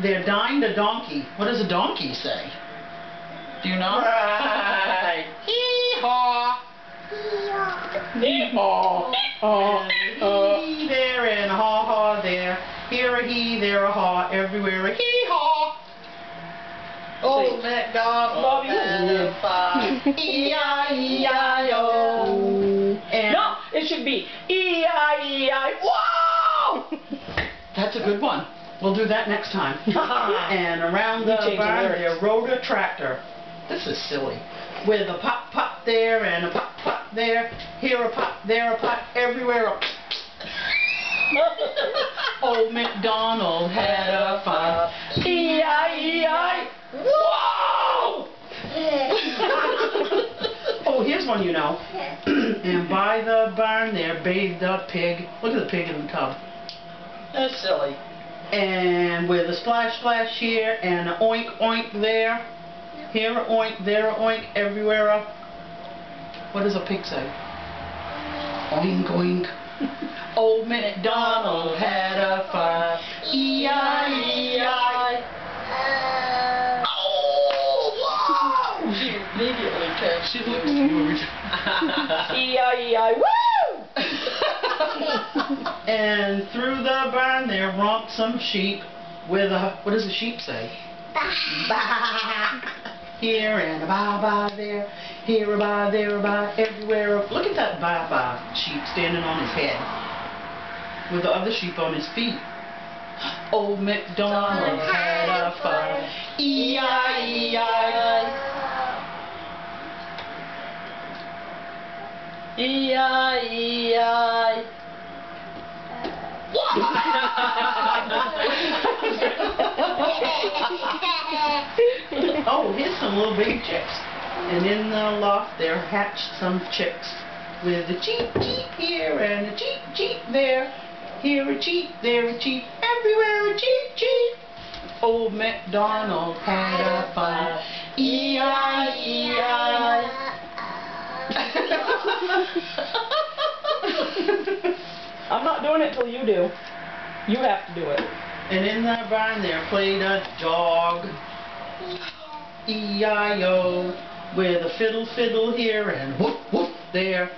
They're dying the donkey. What does a donkey say? Do you know? Right. Hee-haw. Hee-haw. Hee-haw. Hee there and haw-haw there. Here a he, there a haw, everywhere a hee-haw. MacDonald Bobby, had a farm. E-I-E-I-O. No, it should be E-I-E-I. Wow! That's a good one. We'll do that next time. and around the the barn there rode a tractor. This is silly. With a pop pop there and a pop pop there. Here a pop, there a pop, everywhere a Old MacDonald had a farm. E-I-E-I. Whoa! oh, here's one you know. and by the barn there bathed a pig. Look at the pig in the tub. That's silly. And with a splash splash here and a oink oink there. Here a oink, there a oink, everywhere a... What does a pig say? Oink oink. Old MacDonald had a farm. E-I-E-I. Oh, wow! She immediately catch. She looked huge. E-I-E-I. Woo! and through the barn there romped some sheep with a, what does a sheep say? Ba. Here and a ba ba there, here a ba, there a ba, everywhere. a- Look at that ba ba sheep standing on his head with the other sheep on his feet. Old MacDonald had a farm. E-I-E-I. E-I-E-I. Oh, here's some little baby chicks. And in the loft there hatched some chicks with a cheep cheep here and a cheep cheep there. Here a cheep, there a cheep, everywhere a cheep cheep. Old MacDonald had a. E E-I-E-I. Doing it till you do. You have to do it. and in the barn there played a dog. E-I-O, with a fiddle fiddle here and whoop whoop there.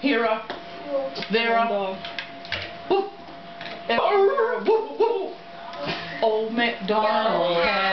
Here a, there Dog. whoop. Old MacDonald had.